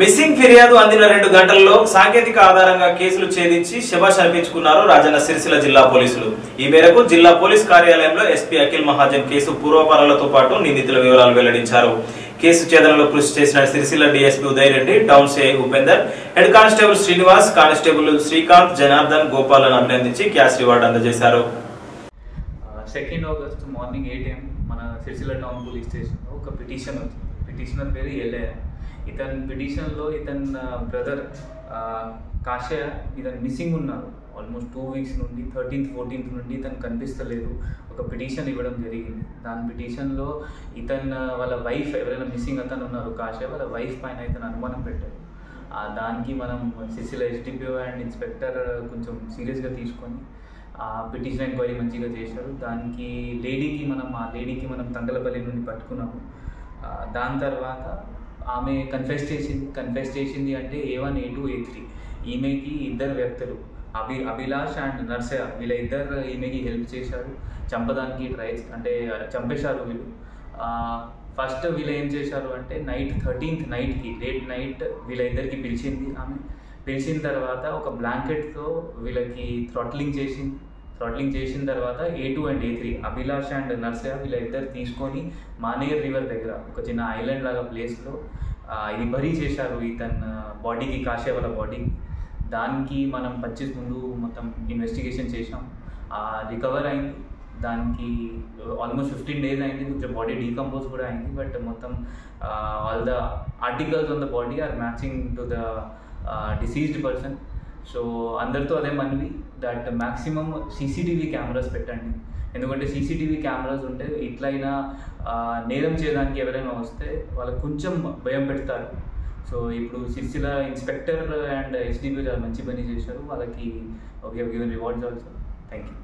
Missing ఫిర్యాదు అందిన రెండు గంటల్లో సాంకేతిక ఆధారంగా కేసులు ఛేదించి శభాష్ అర్పించుకున్నారు రాజన్న సిరిసిల్ల జిల్లా పోలీసులు. ఈ మేరకు జిల్లా పోలీస్ కార్యాలయంలో ఎస్పీ అఖిల్ మహాజన్ కేసు పూర్వపరాలతో పాటు నిందితుల వివరాలు వెల్లడించారు. కేసు ఛేదనలో కృషి చేసిన Sircilla DSP Uday Reddy town CI Upender head constable Srinivas constable Srikanth Janardhan గోపాలను అభినందించి క్యాష్ రివార్డు అందజేశారు second August morning eight AM మన సిరిసిల్ల టౌన్ పోలీస్ స్టేషన్లో ఒక పిటిషన్ వచ్చింది. పిటిషనర్ పేరు ఎల్ఏ. ఇతని పిటిషన్లో ఇతని బ్రదర్ కాషయ ఇతను మిస్సింగ్ ఉన్నారు. ఆల్మోస్ట్ టూ వీక్స్ నుండి థర్టీన్త్ ఫోర్టీన్త్ నుండి ఇతను కనిపిస్తలేదు. ఒక పిటిషన్ ఇవ్వడం జరిగింది. దాని పిటిషన్లో ఇతను వాళ్ళ వైఫ్ ఎవరైనా మిస్సింగ్ అతను ఉన్నారు కాషయ వాళ్ళ వైఫ్ పైన ఇతను అనుమానం పెట్టారు ఆ దానికి మనం సిసిల ఎస్డిపిఓ అండ్ ఇన్స్పెక్టర్ కొంచెం సీరియస్గా తీసుకొని ఆ పిటిషన్ ఎంక్వైరీ మంచిగా చేశారు. దానికి లేడీకి మనం ఆ లేడీకి మనం తంగలపల్లి నుండి పట్టుకున్నాము. దాని తర్వాత ఆమె కన్ఫెస్ చేసింది కన్ఫెస్ చేసింది అంటే A one A two A three ఈమెకి ఇద్దరు వ్యక్తులు అభి అభిలాష్ అండ్ నర్సయ వీళ్ళ ఇద్దరు ఈమెకి హెల్ప్ చేశారు. చంపడానికి ట్రై అంటే చంపేశారు వీళ్ళు. ఫస్ట్ వీళ్ళు ఏం చేశారు అంటే నైట్ థర్టీన్త్ నైట్కి లేట్ నైట్ వీళ్ళ ఇద్దరికి పిలిచింది ఆమె. పిలిచిన తర్వాత ఒక బ్లాంకెట్తో వీళ్ళకి థ్రాట్లింగ్ చేసింది. థ్రాట్లింగ్ చేసిన తర్వాత A two and A three Abhilash and Narsaiah వీళ్ళ ఇద్దరు తీసుకొని మానేర్ రివర్ దగ్గర ఒక చిన్న ఐలాండ్ లాగా ప్లేస్లో ఇది బరీ చేశారు ఇతన్ బాడీకి కాసే వాళ్ళ బాడీకి దానికి మనం పర్చేస్ ముందు మొత్తం ఇన్వెస్టిగేషన్ చేసాం రికవర్ అయింది. దానికి ఆల్మోస్ట్ ఫిఫ్టీన్ డేస్ అయింది. కొంచెం బాడీ డీకంపోజ్ కూడా అయింది. బట్ మొత్తం all the articles on the body are matching to the deceased person so అందరితో అదే మనవి దట్ మ్యాక్సిమం సీసీటీవీ కెమెరాస్ పెట్టండి. ఎందుకంటే సీసీటీవీ కెమెరాస్ ఉంటే ఇట్లయినా నేరం చేయడానికి ఎవరైనా వస్తే వాళ్ళకి కొంచెం భయం పెడతారు. సో ఇప్పుడు సిరిసిల ఇన్స్పెక్టర్ అండ్ ఎస్డిపి గారు మంచి పని చేశారు. వాళ్ళకి given rewards also thank you